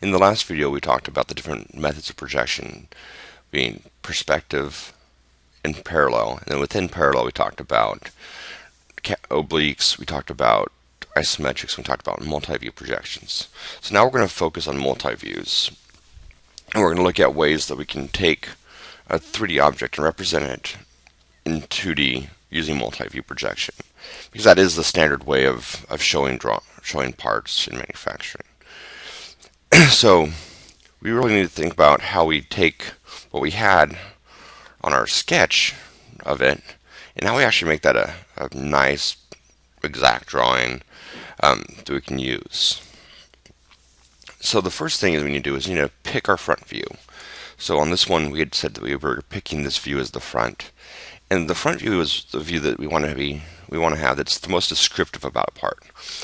In the last video we talked about the different methods of projection being perspective and parallel. And then within parallel we talked about obliques, we talked about isometrics, we talked about multi-view projections. So now we're going to focus on multi-views. And we're going to look at ways that we can take a 3D object and represent it in 2D using multi-view projection. Because that is the standard way of, of showing draw showing parts in manufacturing. so we really need to think about how we take what we had on our sketch of it and how we actually make that a, a nice exact drawing um, that we can use. So the first thing we need to do is we need to pick our front view. So on this one we had said that we were picking this view as the front. And the front view is the view that we want to be we want to have that's the most descriptive about a part.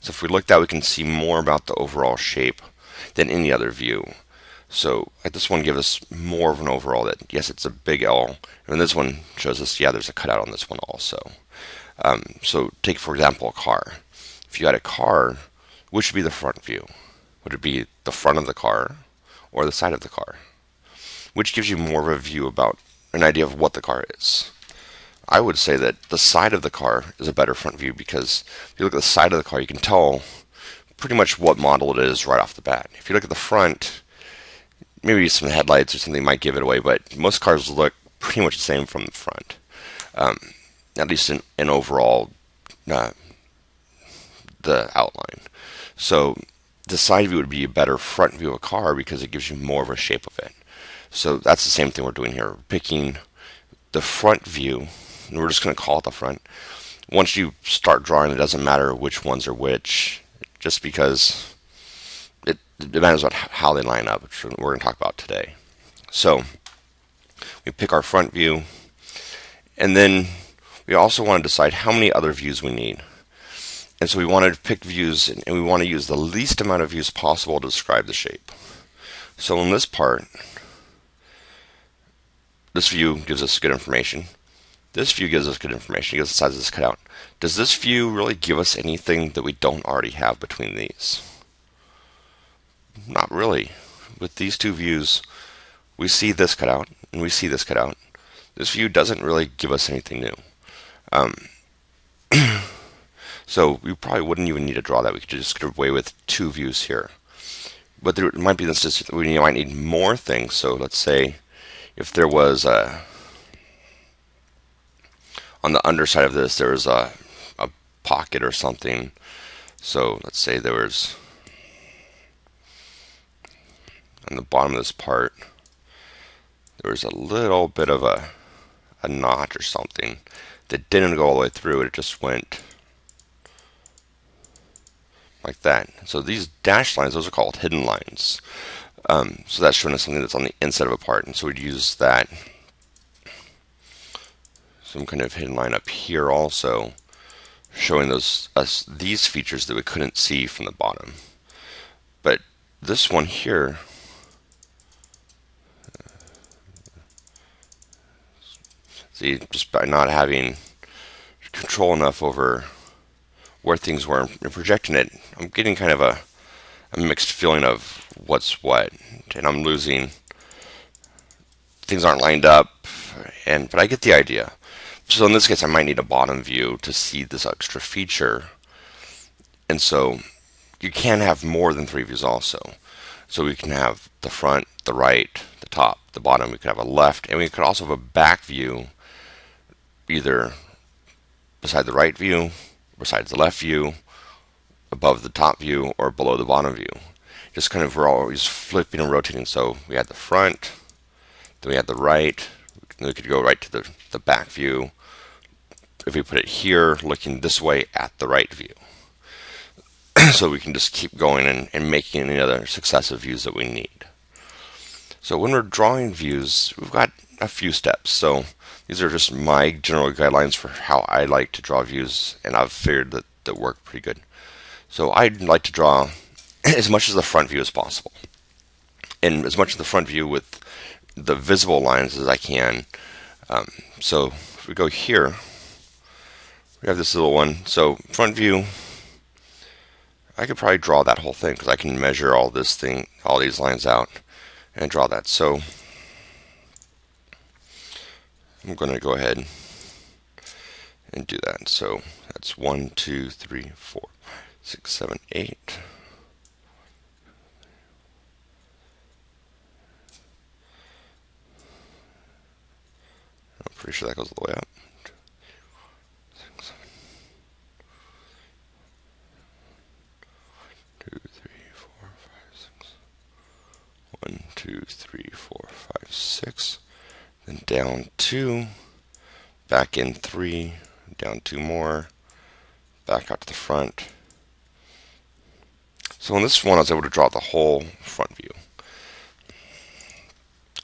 So if we look that we can see more about the overall shape than any other view. So this one gives us more of an overall that yes it's a big L and this one shows us yeah there's a cutout on this one also. Um, so take for example a car. If you had a car, which would be the front view? Would it be the front of the car or the side of the car? Which gives you more of a view about an idea of what the car is. I would say that the side of the car is a better front view because if you look at the side of the car, you can tell pretty much what model it is right off the bat. If you look at the front, maybe some headlights or something might give it away, but most cars look pretty much the same from the front, um, at least in, in overall uh, the outline. So the side view would be a better front view of a car because it gives you more of a shape of it. So that's the same thing we're doing here. We're picking the front view and we're just going to call it the front. Once you start drawing, it doesn't matter which ones are which, just because it, depends on how they line up, which we're going to talk about today. So we pick our front view, and then we also want to decide how many other views we need. And so we want to pick views, and we want to use the least amount of views possible to describe the shape. So in this part, this view gives us good information. This view gives us good information. It gives us the size of this cutout. Does this view really give us anything that we don't already have between these? Not really. With these two views, we see this cutout and we see this cutout. This view doesn't really give us anything new. Um, so we probably wouldn't even need to draw that. We could just get away with two views here. But there might be instances we might need more things. So let's say if there was a on the underside of this there was a, a pocket or something. So let's say there was on the bottom of this part there was a little bit of a a notch or something that didn't go all the way through it, it just went like that. So these dashed lines, those are called hidden lines. Um, so that's showing us something that's on the inside of a part, and so we'd use that some kind of hidden line up here also showing those us these features that we couldn't see from the bottom. But this one here see just by not having control enough over where things were and projecting it, I'm getting kind of a, a mixed feeling of what's what, and I'm losing. Things aren't lined up, and but I get the idea. So in this case, I might need a bottom view to see this extra feature. And so you can have more than three views also. So we can have the front, the right, the top, the bottom. We could have a left, and we could also have a back view, either beside the right view, beside the left view, above the top view, or below the bottom view. Just kind of we're always flipping and rotating. So we had the front, then we had the right, then we could go right to the, the back view. If we put it here, looking this way at the right view. so we can just keep going and, and making any other successive views that we need. So when we're drawing views, we've got a few steps. So these are just my general guidelines for how I like to draw views, and I've figured that that work pretty good. So I'd like to draw as much as the front view as possible, and as much of the front view with the visible lines as I can. Um, so if we go here, we have this little one. So front view, I could probably draw that whole thing because I can measure all this thing, all these lines out and draw that. So I'm going to go ahead and do that. So that's one, two, three, four, six, seven, eight. I'm pretty sure that goes all the way up. Two, three, four, five, six. One, two, three, four, five, six. Then down two, back in three, down two more, back out to the front. So in this one, I was able to draw the whole front view.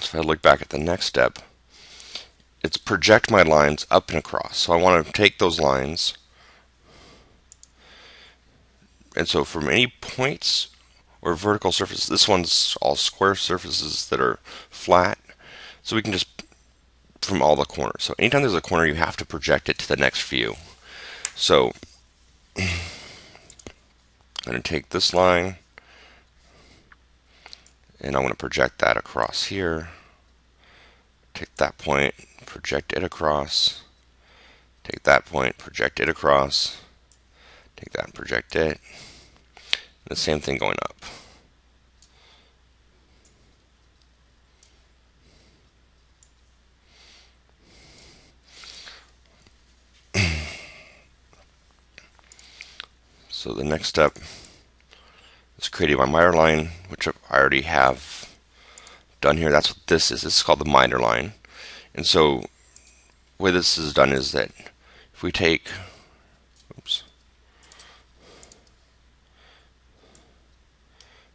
So if I look back at the next step, it's project my lines up and across. So I want to take those lines, and so from any points or vertical surfaces, this one's all square surfaces that are flat, so we can just from all the corners. So anytime there's a corner, you have to project it to the next view. So I'm going to take this line and I want to project that across here. Take that point, project it across. Take that point, project it across. Take that and project it. And the same thing going up. So the next step is creating my miter line, which I already have done here. That's what this is. This is called the miter line. And so the way this is done is that if we take, oops,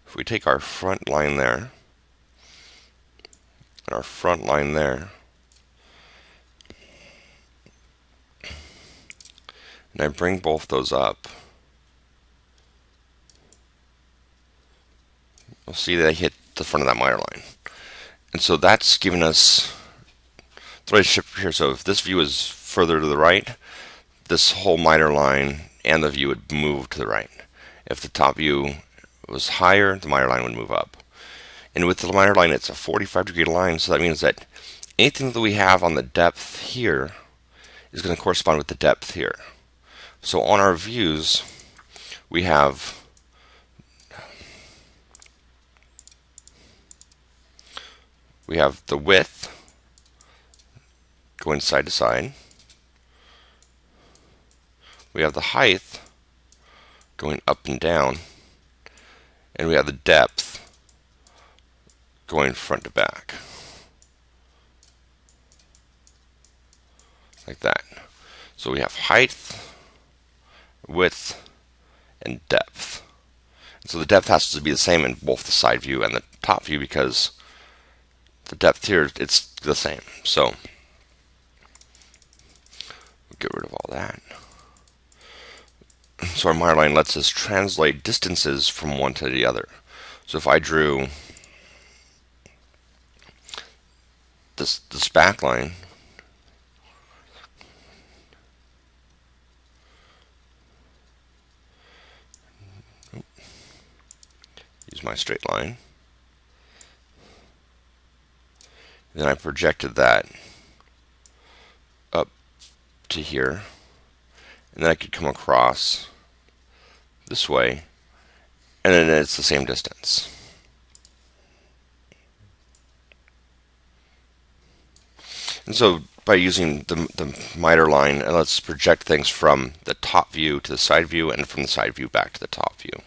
if we take our front line there, and our front line there, and I bring both those up, you'll see that I hit the front of that miter line. And so that's giving us the relationship here. So if this view is further to the right, this whole miter line and the view would move to the right. If the top view was higher, the miter line would move up. And with the miter line, it's a 45 degree line, so that means that anything that we have on the depth here is going to correspond with the depth here. So on our views, we have we have the width going side to side. We have the height going up and down. And we have the depth going front to back. Like that. So we have height, width, and depth. So the depth has to be the same in both the side view and the top view because the depth here, it's the same. So, get rid of all that. So our line lets us translate distances from one to the other. So if I drew this, this back line, use my straight line. Then I projected that up to here. And then I could come across this way. And then it's the same distance. And so by using the, the miter line, uh, let's project things from the top view to the side view and from the side view back to the top view.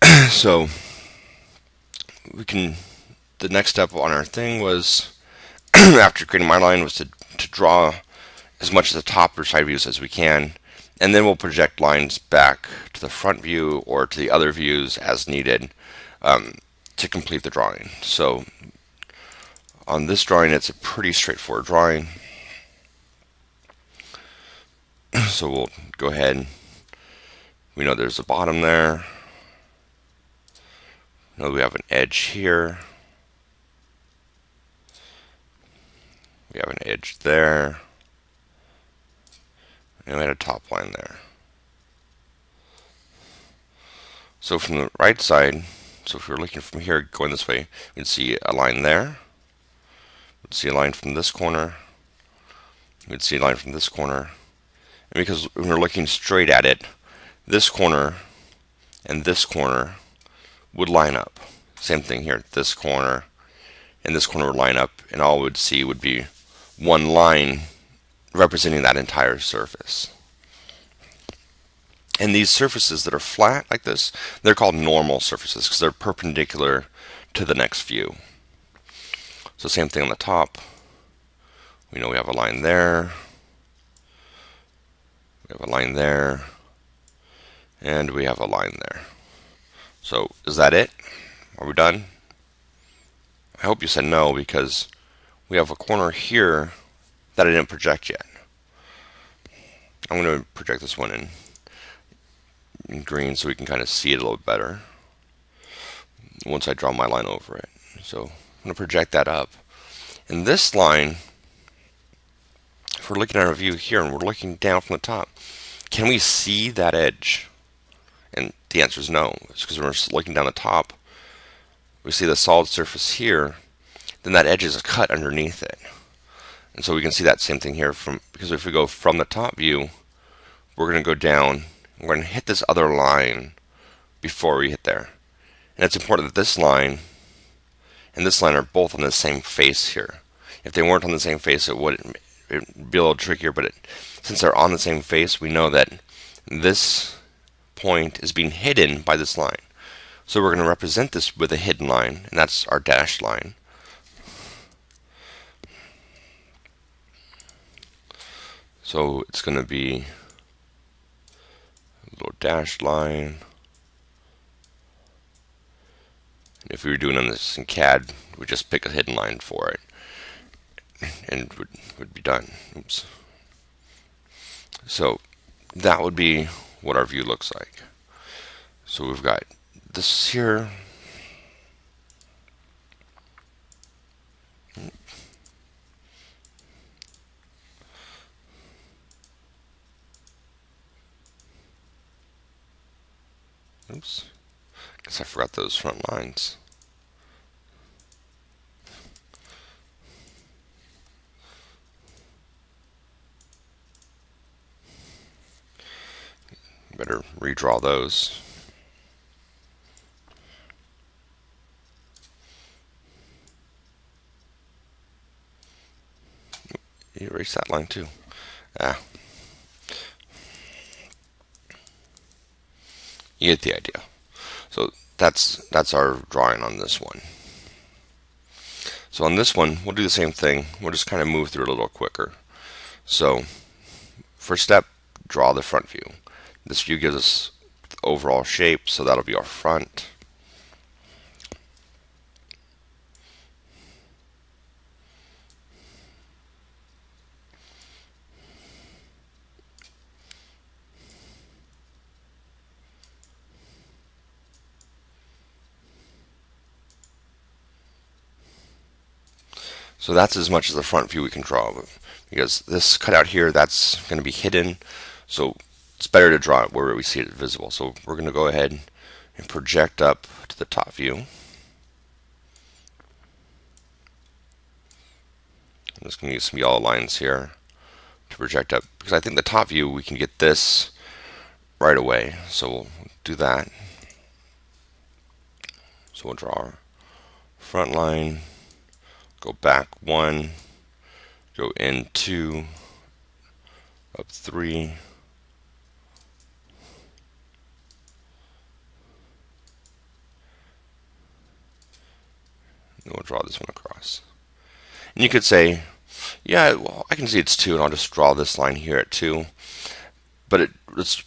so we can the next step on our thing was after creating my line was to, to draw as much of the top or side views as we can and then we'll project lines back to the front view or to the other views as needed um, to complete the drawing. So on this drawing it's a pretty straightforward drawing. So we'll go ahead. We know there's a bottom there. Know we have an edge here. We have an edge there. And we had a top line there. So from the right side, so if we are looking from here going this way, we can see a line there. We can see a line from this corner. We can see a line from this corner. And because when we're looking straight at it, this corner and this corner would line up. Same thing here, this corner and this corner would line up, and all we would see would be one line representing that entire surface. And these surfaces that are flat like this, they're called normal surfaces because they're perpendicular to the next view. So same thing on the top. We know we have a line there. We have a line there. And we have a line there. So is that it? Are we done? I hope you said no because we have a corner here that I didn't project yet. I'm going to project this one in, in green so we can kind of see it a little better once I draw my line over it. So I'm going to project that up. And this line, if we're looking at our view here and we're looking down from the top, can we see that edge? And the answer is no. It's because we're looking down the top we see the solid surface here, then that edge is cut underneath it. And so we can see that same thing here from because if we go from the top view, we're going to go down, we're going to hit this other line before we hit there. And it's important that this line and this line are both on the same face here. If they weren't on the same face, it would it'd be a little trickier, but it, since they're on the same face, we know that this point is being hidden by this line. So we're going to represent this with a hidden line, and that's our dashed line. So it's going to be a little dashed line. And if we were doing this in CAD, we'd just pick a hidden line for it, and would would be done. Oops. So that would be what our view looks like. So we've got this here Oops. Guess I forgot those front lines. Better redraw those. erase that line too. Ah. You get the idea. So that's that's our drawing on this one. So on this one, we'll do the same thing. We'll just kind of move through a little quicker. So first step, draw the front view. This view gives us overall shape, so that'll be our front. So that's as much as the front view we can draw because this cutout here, that's going to be hidden. So it's better to draw it where we see it visible. So we're going to go ahead and project up to the top view. I'm just going to use some yellow lines here to project up because I think the top view we can get this right away. So we'll do that. So we'll draw our front line go back one, go in two, up three, and we'll draw this one across. And you could say, yeah, well, I can see it's two, and I'll just draw this line here at two. But it,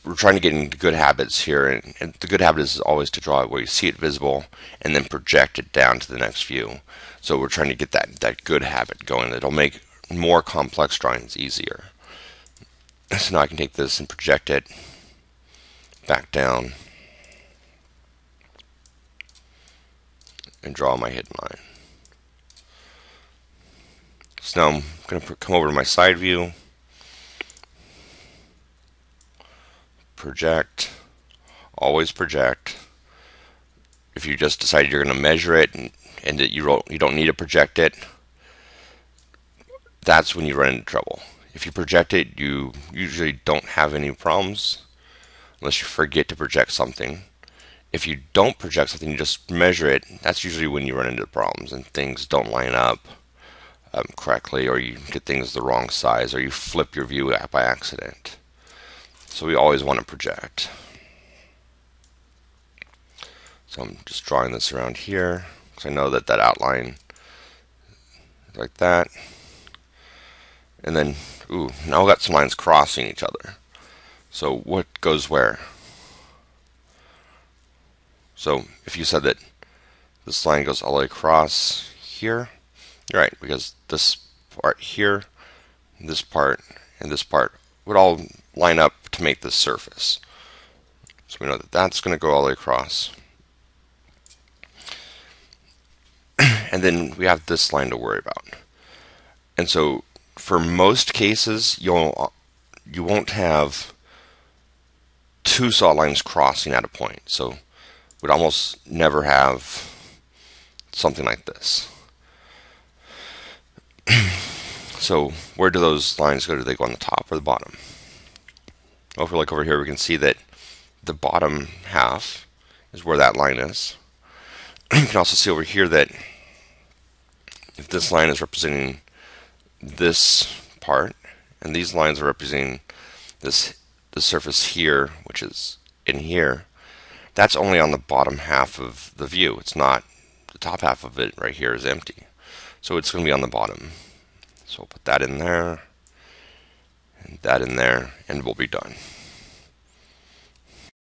we're trying to get into good habits here, and, and the good habit is always to draw it where you see it visible, and then project it down to the next view. So we're trying to get that, that good habit going. It'll make more complex drawings easier. So now I can take this and project it back down and draw my hidden line. So now I'm going to come over to my side view, project, always project, if you just decide you're going to measure it and, and that you don't, you don't need to project it, that's when you run into trouble. If you project it, you usually don't have any problems unless you forget to project something. If you don't project something, you just measure it, that's usually when you run into problems and things don't line up um, correctly or you get things the wrong size or you flip your view by accident. So we always want to project. So I'm just drawing this around here because I know that that outline like that. And then, ooh, now we've got some lines crossing each other. So what goes where? So if you said that this line goes all the way across here, you're right, because this part here, this part, and this part would all line up to make this surface. So we know that that's going to go all the way across. and then we have this line to worry about. And so for most cases, you'll you won't have two saw lines crossing at a point. So we'd almost never have something like this. so where do those lines go? Do they go on the top or the bottom? Well, if we look over here, we can see that the bottom half is where that line is. you can also see over here that if this line is representing this part, and these lines are representing this the surface here, which is in here, that's only on the bottom half of the view. It's not the top half of it right here is empty. So it's going to be on the bottom. So we'll put that in there, and that in there, and we'll be done.